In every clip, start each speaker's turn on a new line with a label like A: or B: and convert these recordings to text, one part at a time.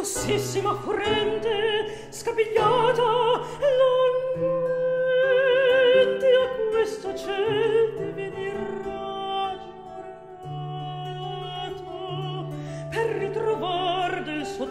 A: rossissima frente scapigliata l'ambiente a questo ciel di venir ragionato per ritrovar del suo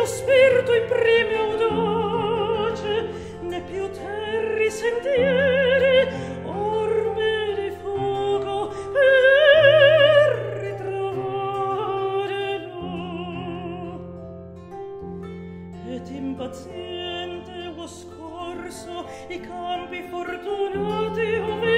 A: saggio spirito imprime audace ne più terri sentieri orme di fuoco per ritrovare lo Et impaziente ho scorso i campi fortunati ove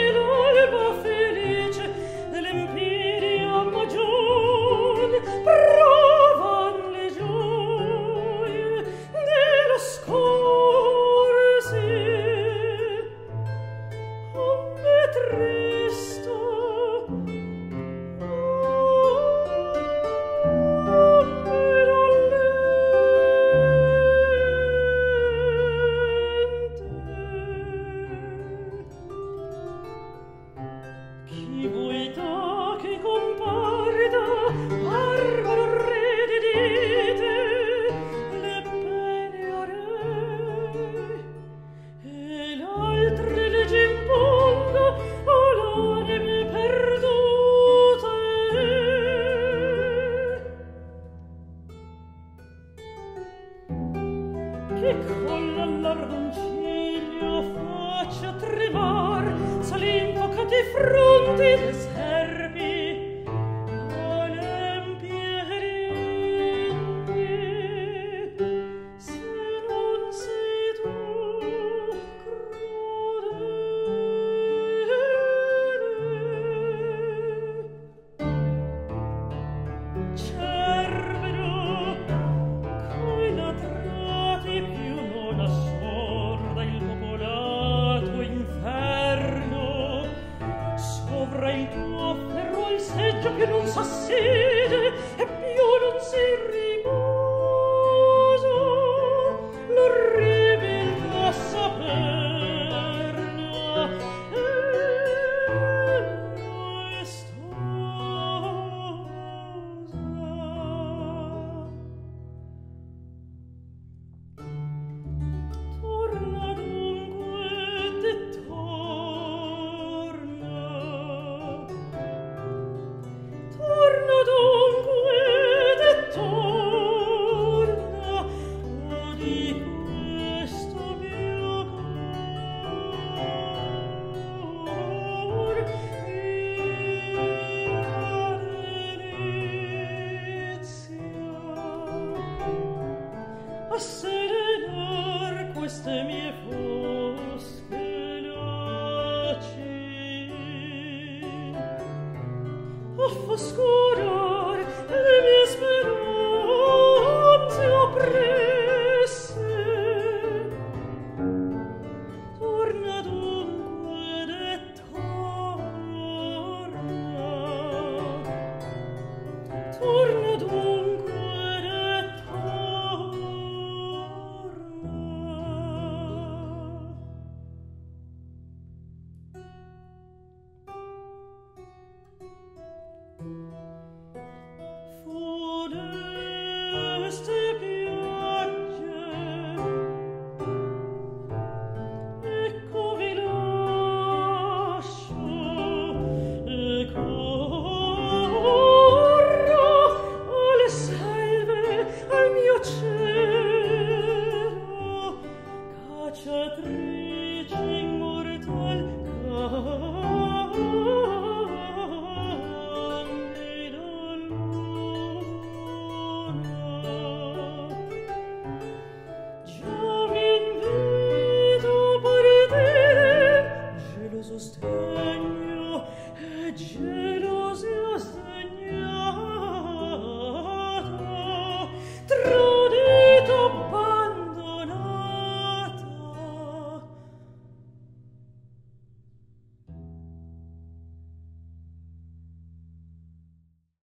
A: che colla all'ardonciglio faccia tremar s'all'infoca di fronte più non s'assede e più non si ride. offusco true.